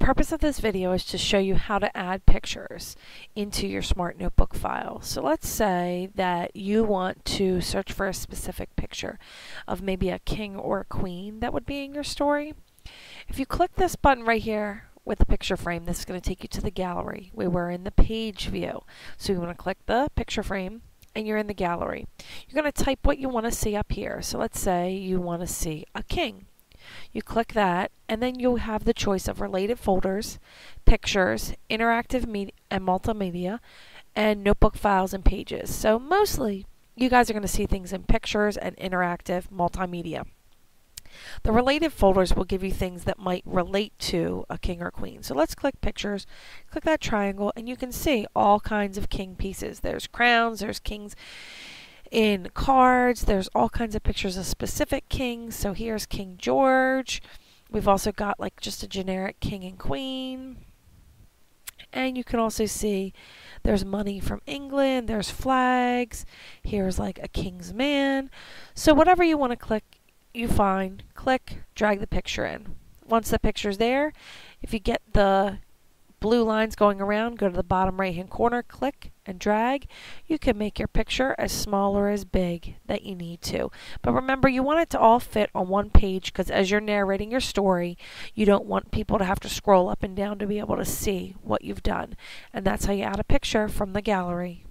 purpose of this video is to show you how to add pictures into your Smart Notebook file. So let's say that you want to search for a specific picture of maybe a king or a queen that would be in your story. If you click this button right here with the picture frame, this is going to take you to the gallery. We were in the page view. So you want to click the picture frame and you're in the gallery. You're going to type what you want to see up here. So let's say you want to see a king. You click that, and then you'll have the choice of related folders, pictures, interactive media and multimedia, and notebook files and pages. So mostly, you guys are going to see things in pictures and interactive multimedia. The related folders will give you things that might relate to a king or queen. So let's click pictures, click that triangle, and you can see all kinds of king pieces. There's crowns, there's kings in cards. There's all kinds of pictures of specific kings. So here's King George. We've also got like just a generic king and queen. And you can also see there's money from England, there's flags, here's like a king's man. So whatever you want to click, you find, click, drag the picture in. Once the picture's there, if you get the blue lines going around, go to the bottom right hand corner, click and drag. You can make your picture as small or as big that you need to. But remember, you want it to all fit on one page because as you're narrating your story, you don't want people to have to scroll up and down to be able to see what you've done. And that's how you add a picture from the gallery.